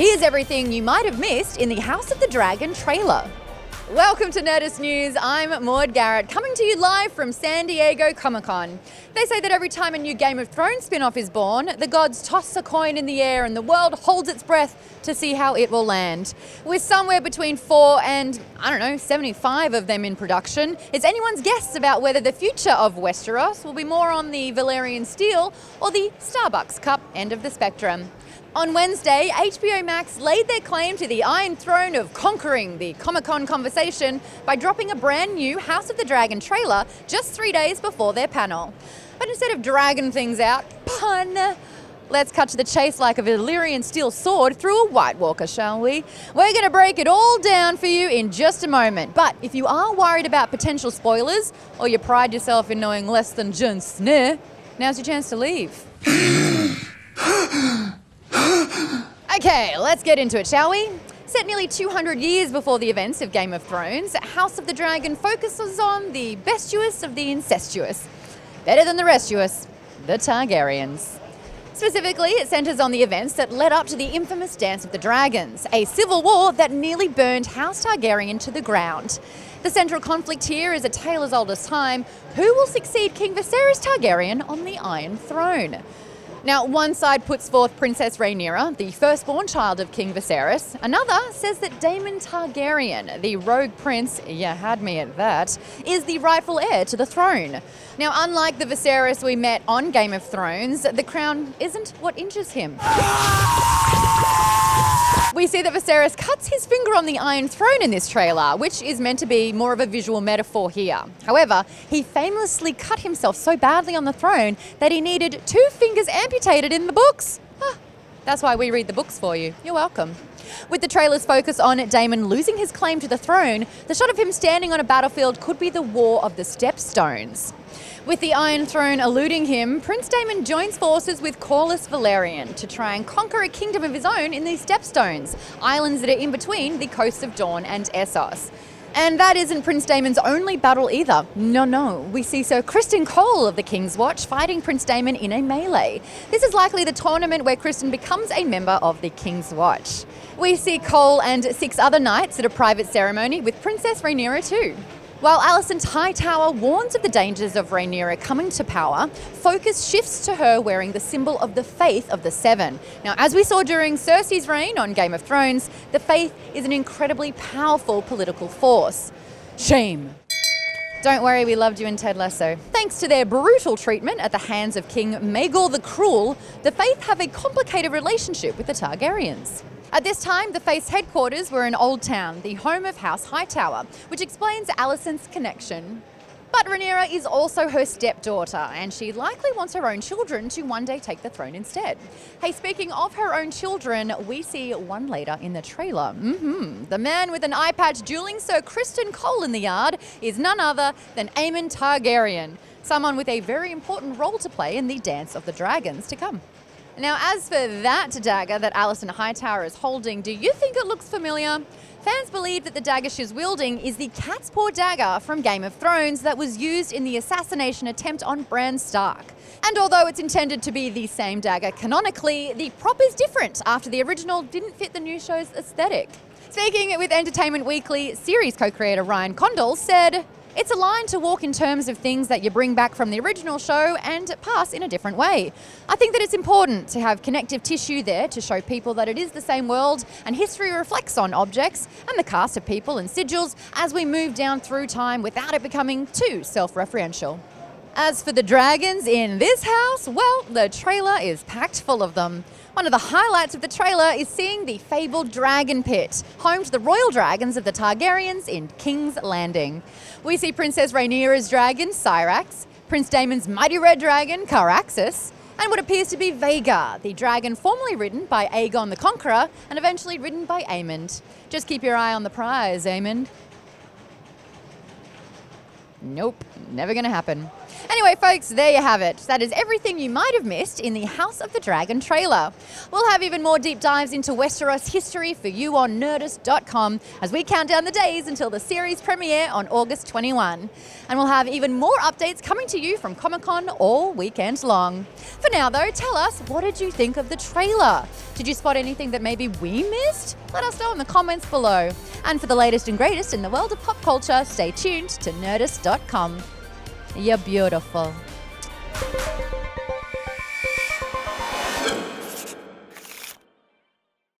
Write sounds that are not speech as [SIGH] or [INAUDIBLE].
Here's everything you might have missed in the House of the Dragon trailer. Welcome to Nerdist News. I'm Maude Garrett, coming to you live from San Diego Comic Con. They say that every time a new Game of Thrones spin off is born, the gods toss a coin in the air and the world holds its breath to see how it will land. With somewhere between four and, I don't know, 75 of them in production, it's anyone's guess about whether the future of Westeros will be more on the Valyrian steel or the Starbucks cup end of the spectrum. On Wednesday, HBO Max laid their claim to the Iron Throne of conquering the Comic Con conversation by dropping a brand new House of the Dragon trailer just three days before their panel. But instead of dragging things out, pun, let's cut to the chase like a Valyrian steel sword through a White Walker, shall we? We're going to break it all down for you in just a moment. But if you are worried about potential spoilers, or you pride yourself in knowing less than Jon Snow, now's your chance to leave. [GASPS] [GASPS] [GASPS] [LAUGHS] [GASPS] Okay, let's get into it, shall we? Set nearly 200 years before the events of Game of Thrones, House of the Dragon focuses on the bestuous of the incestuous. Better than the restuous, the Targaryens. Specifically, it centres on the events that led up to the infamous Dance of the Dragons, a civil war that nearly burned House Targaryen to the ground. The central conflict here is a tale as old as time who will succeed King Viserys Targaryen on the Iron Throne? Now, one side puts forth Princess Rhaenyra, the firstborn child of King Viserys. Another says that Daemon Targaryen, the rogue prince, you had me at that, is the rightful heir to the throne. Now, unlike the Viserys we met on Game of Thrones, the crown isn't what injures him. We see that Viserys cuts his finger on the Iron Throne in this trailer, which is meant to be more of a visual metaphor here. However, he famously cut himself so badly on the throne that he needed two fingers amputated in the books. Ah, that's why we read the books for you. You're welcome. With the trailer's focus on Daemon losing his claim to the throne, the shot of him standing on a battlefield could be the War of the Stepstones. With the Iron Throne eluding him, Prince Daemon joins forces with Corlys Velaryon to try and conquer a kingdom of his own in the Stepstones, islands that are in between the coasts of Dorne and Essos. And that isn't Prince Daemon's only battle either. No, no. We see Sir Criston Cole of the King's Watch fighting Prince Daemon in a melee. This is likely the tournament where Criston becomes a member of the King's Watch. We see Cole and six other knights at a private ceremony with Princess Rhaenyra too. While Alicent Hightower warns of the dangers of Rhaenyra coming to power, focus shifts to her wearing the symbol of the faith of the Seven. Now, as we saw during Cersei's reign on Game of Thrones, the faith is an incredibly powerful political force. Shame. Don't worry, we loved you in Ted Lasso. Thanks to their brutal treatment at the hands of King Maegor the Cruel, the Faith have a complicated relationship with the Targaryens. At this time, the Faith's headquarters were in Old Town, the home of House Hightower, which explains Alicent's connection. But Rhaenyra is also her stepdaughter, and she likely wants her own children to one day take the throne instead. Hey, speaking of her own children, we see one later in the trailer. Mm-hmm. The man with an eye patch dueling Sir Criston Cole in the yard is none other than Aemond Targaryen, someone with a very important role to play in the Dance of the Dragons to come. Now, as for that dagger that Alicent Hightower is holding, do you think it looks familiar? Fans believe that the dagger she's wielding is the cat's paw dagger from Game of Thrones that was used in the assassination attempt on Bran Stark. And although it's intended to be the same dagger canonically, the prop is different after the original didn't fit the new show's aesthetic. Speaking with Entertainment Weekly, series co-creator Ryan Condal said, it's a line to walk in terms of things that you bring back from the original show and pass in a different way. I think that it's important to have connective tissue there to show people that it is the same world and history reflects on objects and the cast of people and sigils as we move down through time without it becoming too self referential. As for the dragons in this house, well, the trailer is packed full of them. One of the highlights of the trailer is seeing the fabled Dragon Pit, home to the royal dragons of the Targaryens in King's Landing. We see Princess Rhaenyra's dragon, Syrax, Prince Daemon's mighty red dragon, Caraxes, and what appears to be Vhagar, the dragon formerly ridden by Aegon the Conqueror and eventually ridden by Aemond. Just keep your eye on the prize, Aemond. Nope, never gonna happen. Anyway, folks, there you have it. That is everything you might have missed in the House of the Dragon trailer. We'll have even more deep dives into Westeros history for you on Nerdist.com as we count down the days until the series premiere on August 21. And we'll have even more updates coming to you from Comic Con all weekend long. For now, though, tell us what did you think of the trailer? Did you spot anything that maybe we missed? Let us know in the comments below. And for the latest and greatest in the world of pop culture, stay tuned to Nerdist.com. You're beautiful.